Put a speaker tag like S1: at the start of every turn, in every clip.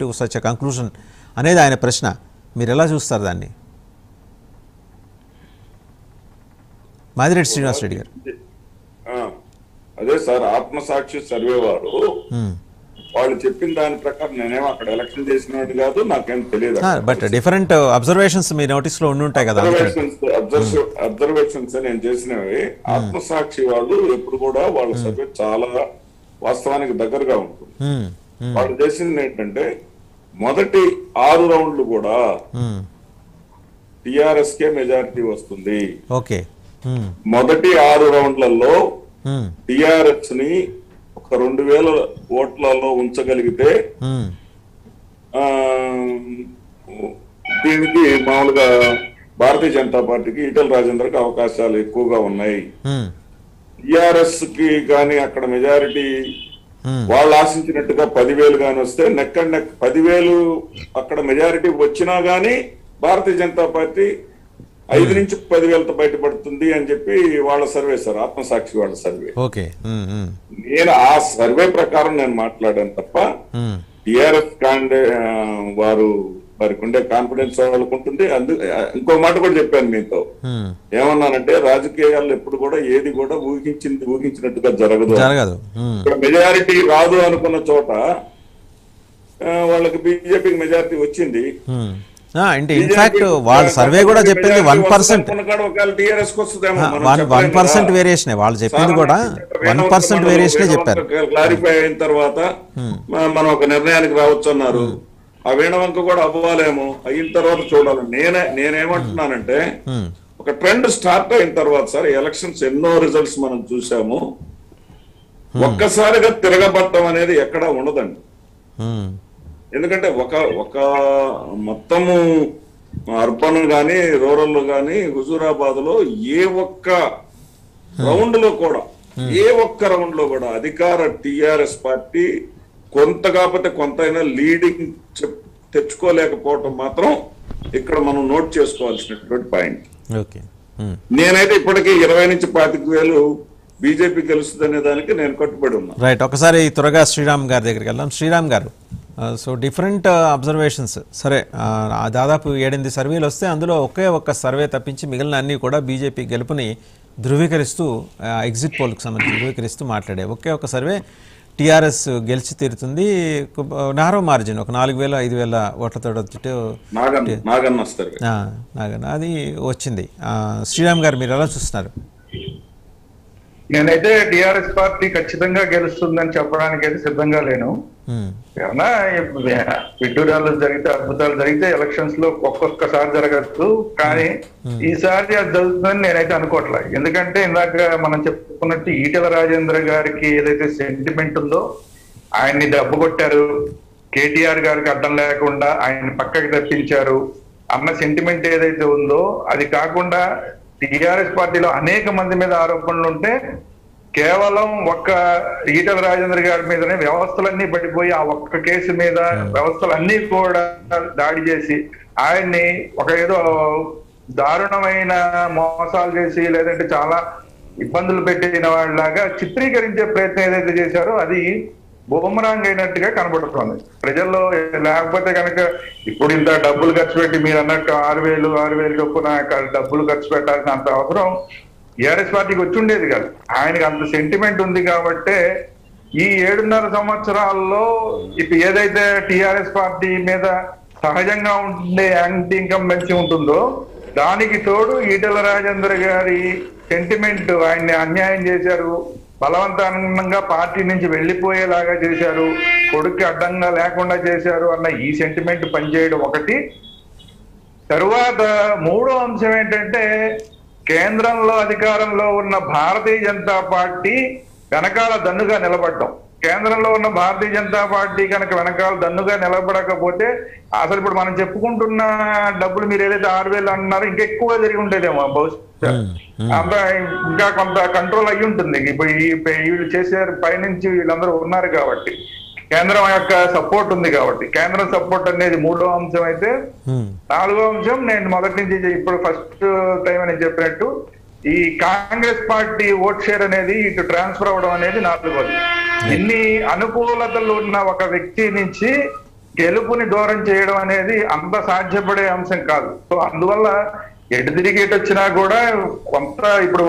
S1: To such a conclusion అనేది ఆయన ప్రశ్న. మీరు ఎలా చూస్తారు దాన్ని? మాదిరెడ్డి శ్రీనివాస్ రెడ్డి గారు.
S2: అదే సార్ ఆత్మసాక్షి సర్వే వారు. వాళ్ళు చెప్పిన దాని ప్రకారం నేనేమో అక్కడ ఎలక్షన్ చేసినట్టు కాదు నాకేం తెలియదు
S1: బట్ డిఫరెంట్ అబ్జర్వేషన్స్ మీ నోటీస్లో ఉండి ఉంటాయి కదా
S2: అబ్జర్వేషన్స్ నేను చేసినవి. ఆత్మసాక్షి వాళ్ళు ఎప్పుడు కూడా వాళ్ళ సర్వే చాలా వాస్తవానికి దగ్గరగా ఉంటుంది. వాళ్ళు చేసింది ఏంటంటే మొదటి ఆరు రౌండ్లు కూడా
S1: మ్మ్.
S2: టిఆర్ఎస్ కే మెజారిటీ వస్తుంది
S1: ఓకే మ్మ్.
S2: మొదటి ఆరు రౌండ్లలో
S1: మ్మ్.
S2: టిఆర్ఎస్ని ఒక రెండు వేల ఓట్లలో ఉంచగలిగితే దీనికి మామూలుగా భారతీయ జనతా పార్టీకి ఈటల రాజేందర్కి అవకాశాలు ఎక్కువగా ఉన్నాయి. టిఆర్ఎస్కి కానీ అక్కడ మెజారిటీ. వాళ్ళు ఆశించినట్టుగా పదివేలు కానీ వస్తే నెక్ అండ్ నెక్ పదివేలు అక్కడ మెజారిటీ వచ్చినా గానీ భారతీయ జనతా పార్టీ ఐదు నుంచి పదివేలతో బయటపడుతుంది అని చెప్పి వాళ్ళ సర్వే సార్ ఆత్మసాక్షి వాళ్ళ సర్వే
S1: ఓకే.
S2: నేను ఆ సర్వే ప్రకారం నేను మాట్లాడాను తప్ప. టిఆర్ఎస్ కాండే వారు వారికి ఉండే కాన్ఫిడెన్స్ వాళ్ళకు ఉంటుంది అందు ఇంకో మాట కూడా చెప్పాను మీతో. ఏమన్నానంటే రాజకీయాల్లో ఎప్పుడు కూడా ఏది కూడా ఊహించింది ఊహించినట్టుగా జరగదు. ఇక్కడ మెజారిటీ రాదు అనుకున్న చోట వాళ్ళకి బీజేపీకి మెజారిటీ వచ్చింది.
S1: అంటే ఇన్ఫాక్ట్ వాళ్ళ సర్వే కూడా చెప్పింది one percent one percent. Variation వాళ్ళు చెప్పింది కూడా వన్ పర్సెంట్ వేరియేషనే
S2: వేరే
S1: చెప్పారు.
S2: క్లారిఫై అయిన తర్వాత మనం ఒక నిర్ణయానికి రావచ్చు అన్నారు. ఆ వీణవంక కూడా అవ్వాలేమో అయిన తర్వాత చూడాలి. నేనే నేనేమంటున్నానంటే. ఒక ట్రెండ్ స్టార్ట్ అయిన తర్వాత సార్ ఎలక్షన్స్ ఎన్నో రిజల్ట్స్ మనం చూసాము. ఒక్కసారిగా తిరగబట్టం అనేది ఎక్కడా ఉండదండి. ఎందుకంటే ఒక ఒక మొత్తము అర్బన్ గాని రూరల్ గాని హుజూరాబాద్లో ఏ ఒక్క రౌండ్లో కూడా ఏ ఒక్క రౌండ్లో కూడా అధికార టిఆర్ఎస్ పార్టీ కొంత కాకపోతే కొంతైనా లీడింగ్ తెచ్చుకోలేకపోవటం మాత్రం ఇక్కడ మనం నోట్ చేసుకోవాల్సినటువంటి పాయింట్. నేనైతే ఇప్పటికీ ఇరవై నుంచి పాతిక వేలు బీజేపీ గెలుస్తుంది అనే దానికి నేను కట్టుబడి ఉన్నా.
S1: రైట్ ఒకసారి త్వరగా శ్రీరామ్ గారి దగ్గరికి వెళ్దాం. శ్రీరామ్ గారు సో డిఫరెంట్ అబ్జర్వేషన్స్ సరే దాదాపు ఏడెనిమిది సర్వేలు వస్తే అందులో ఒకే ఒక్క సర్వే తప్పించి మిగిలిన అన్ని కూడా బీజేపీ గెలుపుని ధృవీకరిస్తూ ఎగ్జిట్ పోల్కి సంబంధించి ధృవీకరిస్తూ మాట్లాడే ఒకే ఒక సర్వే టీఆర్ఎస్ గెలిచి తీరుతుంది. నారో మార్జిన్ ఒక నాలుగు వేల ఐదు వేల ఓట్లతో వచ్చి
S2: నాగన్న
S1: అది వచ్చింది. శ్రీరామ్ గారు మీరు ఎలా చూస్తున్నారు?
S3: నేనైతే టిఆర్ఎస్ పార్టీ ఖచ్చితంగా గెలుస్తుందని చెప్పడానికి అయితే సిద్ధంగా లేను.
S1: మ్మ్.
S3: ఏమన్నా విడ్డూరాలు జరిగితే అద్భుతాలు జరిగితే ఎలక్షన్స్లో ఒక్కొక్కసారి జరగచ్చు. కానీ ఈసారి అది జరుగుతుందని నేనైతే అనుకోవట్లే. ఎందుకంటే ఇందాక మనం చెప్పుకున్నట్టు ఈటెల రాజేంద్ర గారికి ఏదైతే సెంటిమెంట్ ఉందో ఆయన్ని దెబ్బ కొట్టారు. కేటీఆర్ గారికి అడ్డం లేకుండా ఆయన్ని పక్కకి తప్పించారు. అన్న సెంటిమెంట్ ఏదైతే ఉందో అది కాకుండా టిఆర్ఎస్ పార్టీలో అనేక మంది మీద ఆరోపణలు ఉంటే కేవలం ఒక్క ఈటల రాజేంద్ర గారి మీదనే వ్యవస్థలన్నీ పడిపోయి ఆ ఒక్క కేసు మీద వ్యవస్థలన్నీ కూడా దాడి చేసి ఆయన్ని ఒక ఏదో దారుణమైన మోసాలు చేసి లేదంటే చాలా ఇబ్బందులు పెట్టిన వాళ్ళలాగా చిత్రీకరించే ప్రయత్నం ఏదైతే చేశారో అది బూమరాంగ్ అయినట్టుగా కనబడుతోంది. ప్రజల్లో లేకపోతే కనుక ఇప్పుడు ఇంత డబ్బులు ఖర్చు పెట్టి మీరు అన్నట్టు ఆరు వేలు ఆరు వేలు చొప్పున డబ్బులు ఖర్చు పెట్టాల్సిన అంత అవసరం టీఆర్ఎస్ పార్టీకి వచ్చి ఉండేది కాదు. ఆయనకి అంత సెంటిమెంట్ ఉంది కాబట్టే ఈ ఏడున్నర సంవత్సరాల్లో ఇప్పుడు ఏదైతే టిఆర్ఎస్ పార్టీ మీద సహజంగా ఉండే యాంటీ ఇన్కంబెన్సీ ఉంటుందో దానికి తోడు ఈటెల రాజేంద్ర గారి సెంటిమెంట్ ఆయన్ని అన్యాయం చేశారు. బలవంతంగా పార్టీ నుంచి వెళ్ళిపోయేలాగా చేశారు. కొడుక్కి అడ్డంగా లేకుండా చేశారు అన్న ఈ సెంటిమెంట్ పనిచేయడం ఒకటి. తరువాత మూడో అంశం ఏంటంటే కేంద్రంలో అధికారంలో ఉన్న భారతీయ జనతా పార్టీ వెనకాల దన్నుగా నిలబడ్డం. కేంద్రంలో ఉన్న భారతీయ జనతా పార్టీ కనుక వెనకాల దన్నుగా నిలబడకపోతే అసలు ఇప్పుడు మనం చెప్పుకుంటున్న డబ్బులు మీరు ఏదైతే ఆరు వేలు అన్నారో ఇంకా ఎక్కువ జరిగి ఉండేదేమో బహుశా. అంత ఇంకా కొంత కంట్రోల్ అయ్యి ఉంటుంది. ఇప్పుడు ఈ వీళ్ళు చేశారు పైనుంచి వీళ్ళందరూ ఉన్నారు కాబట్టి. కేంద్రం యొక్క సపోర్ట్ ఉంది కాబట్టి. కేంద్రం సపోర్ట్ అనేది మూడో అంశం అయితే
S1: మ్మ్.
S3: నాలుగో అంశం నేను మొదటి నుంచి ఇప్పుడు ఫస్ట్ టైం అని చెప్పినట్టు ఈ కాంగ్రెస్ పార్టీ ఓట్ షేర్ అనేది ఇటు ట్రాన్స్ఫర్ అవడం అనేది నాలుగోది ఇన్ని అనుకూలతలు ఉన్న ఒక వ్యక్తి నుంచి గెలుపుని దూరం చేయడం అనేది అంత సాధ్యపడే అంశం కాదు. సో అందువల్ల ఎటు తిరిగి ఎటు వచ్చినా కూడా కొంత ఇప్పుడు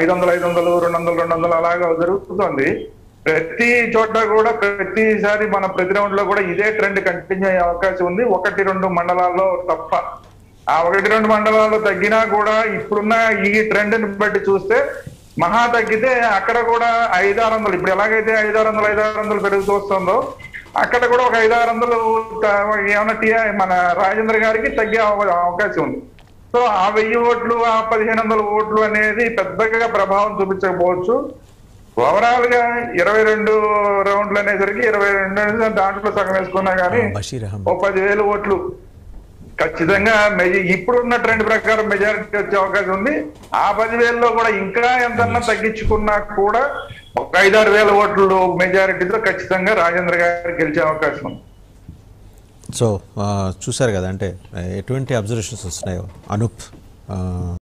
S3: ఐదు వందలు ఐదు వందలు రెండు వందలు రెండు వందలు అలాగా జరుగుతుంది. ప్రతి చోట కూడా ప్రతిసారి మన ప్రతి రౌండ్లో కూడా ఇదే ట్రెండ్ కంటిన్యూ అయ్యే అవకాశం ఉంది. ఒకటి రెండు మండలాల్లో తప్ప ఆ ఒకటి రెండు మండలాల్లో తగ్గినా కూడా ఇప్పుడున్న ఈ ట్రెండ్ని బట్టి చూస్తే మహా తగ్గితే అక్కడ కూడా ఐదు ఆరు వందలు. ఇప్పుడు ఎలాగైతే ఐదు ఆరు వందలు ఐదు ఆరు వందలు పెరుగుతూ వస్తుందో అక్కడ కూడా ఒక ఐదు ఆరు వందలు ఏమన్నా టీ మన రాజేంద్ర గారికి తగ్గే అవ- అవకాశం ఉంది. సో ఆ వెయ్యి ఓట్లు ఆ పదిహేను వందల ఓట్లు అనేది పెద్దగా ప్రభావం చూపించకపోవచ్చు. ఓవరాల్గా ఇరవై రెండు రౌండ్లు అనేసరికి ఇరవై రెండు అనేది దాంట్లో సగం వేసుకున్నా కానీ ఓ పదివేలు ఓట్లు ఖచ్చితంగా మెజ ఇప్పుడున్న ట్రెండ్ ప్రకారం మెజారిటీ వచ్చే అవకాశం ఉంది. ఆ పదివేలలో కూడా ఇంకా ఎంతన్నా తగ్గించుకున్నా కూడా ఒక ఐదారు వేల ఓట్లు మెజారిటీతో ఖచ్చితంగా రాజేంద్ర గారు గెలిచే అవకాశం ఉంది.
S1: సో ఆ, చూశారు కదా అంటే ఎటువంటి అబ్జర్వేషన్స్ వస్తున్నాయో? అనూప్